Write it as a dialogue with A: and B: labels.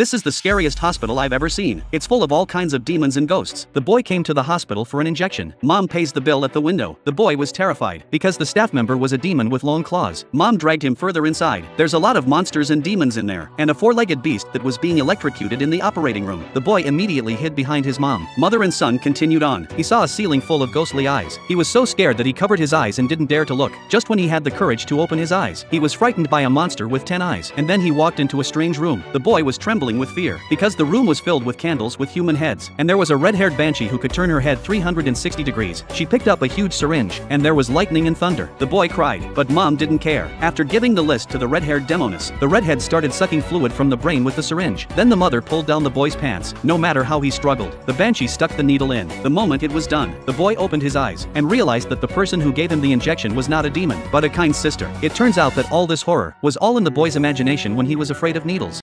A: This is the scariest hospital I've ever seen. It's full of all kinds of demons and ghosts. The boy came to the hospital for an injection. Mom pays the bill at the window. The boy was terrified because the staff member was a demon with long claws. Mom dragged him further inside. There's a lot of monsters and demons in there, and a four-legged beast that was being electrocuted in the operating room. The boy immediately hid behind his mom. Mother and son continued on. He saw a ceiling full of ghostly eyes. He was so scared that he covered his eyes and didn't dare to look. Just when he had the courage to open his eyes, he was frightened by a monster with 10 eyes. And then he walked into a strange room. The boy was trembling with fear because the room was filled with candles with human heads. And there was a red-haired banshee who could turn her head 360 degrees. She picked up a huge syringe, and there was lightning and thunder. The boy cried, but mom didn't care. After giving the list to the red-haired demoness, the redhead started sucking fluid from the brain with the syringe. Then the mother pulled down the boy's pants. No matter how he struggled, the banshee stuck the needle in. The moment it was done, the boy opened his eyes and realized that the person who gave him the injection was not a demon, but a kind sister. It turns out that all this horror was all in the boy's imagination when he was afraid of needles.